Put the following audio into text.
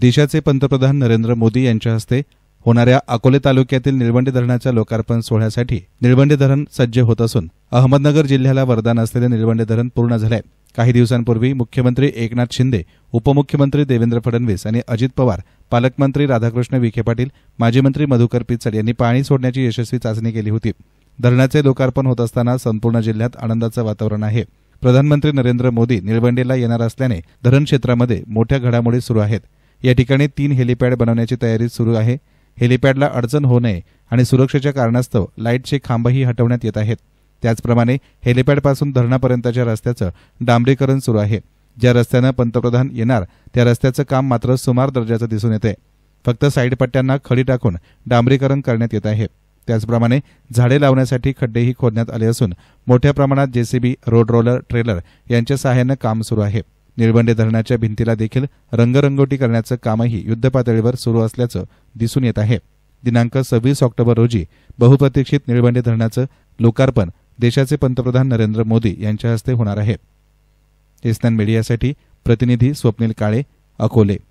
देशाचे पंतप्रधान नरेंद्र मोदी यांच्या हस्ते होणाऱ्या अकोले तालुक्यातील निळवंडे धरणाच्या लोकार्पण सोहळ्यासाठी निळवंडे धरण सज्ज होत असून अहमदनगर जिल्ह्याला वरदान असलेले निळवंडे धरण पूर्ण झाले काही दिवसांपूर्वी मुख्यमंत्री एकनाथ शिंदे उपमुख्यमंत्री देवेंद्र फडणवीस आणि अजित पवार पालकमंत्री राधाकृष्ण विखे पाटील माजी मंत्री मधुकर पिचड यांनी पाणी सोडण्याची यशस्वी चाचणी केली होती. धरणाचे लोकार्पण होत असताना संपूर्ण जिल्ह्यात आनंदाचं वातावरण आहे. प्रधानमंत्री नरेंद्र मोदी निळवंडेला येणार असल्याने धरण क्षेत्रामध्ये मोठ्या घडामोडी सुरू आहेत. या ठिकाणी तीन हेलिपॅड बनवण्याची तयारी सुरू आहे. हेलिपॅडला अडचण होऊ नये आणि सुरक्षेच्या कारणास्तव लाईटचे खांबही हटवण्यात येत आहेत. त्याचप्रमाणे हेलिपॅडपासून धरणापर्यंतच्या रस्त्याचं डांबरीकरण सुरू आहे. ज्या रस्त्यानं पंतप्रधान येणार त्या रस्त्याचं काम मात्र सुमार दर्जाचं दिसून येते फक्त साईड पट्ट्यांना खडी टाकून डांबरीकरण करण्यात येत आहे. त्याचप्रमाणे झाडे लावण्यासाठी खड्डेही खोदण्यात आले असून मोठ्या प्रमाणात जेसीबी रोड रोलर ट्रेलर यांच्या सहाय्यानं काम सुरू आहे. निळवंडे धरणाच्या भिंतीला देखील रंगरंगोटी करण्याचं कामही युद्धपातळीवर सुरू असल्याचं दिसून येत आहे. दिनांक सव्वीस ऑक्टोबर रोजी बहुप्रतीक्षित निळवंडे धरणाचं लोकार्पण देशाचे पंतप्रधान नरेंद्र मोदी यांच्या हस्ते होणार आहे. एसनान मीडियासाठी प्रतिनिधी स्वप्नील काळे अकोले.